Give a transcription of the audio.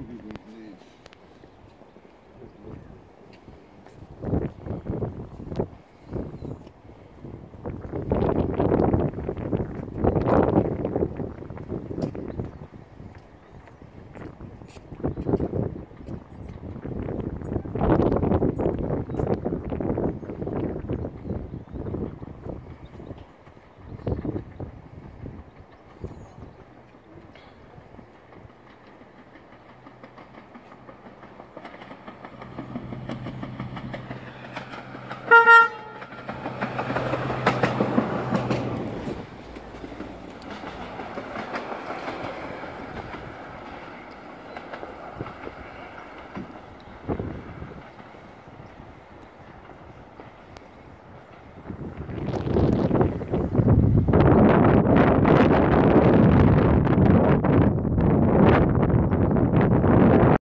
mhm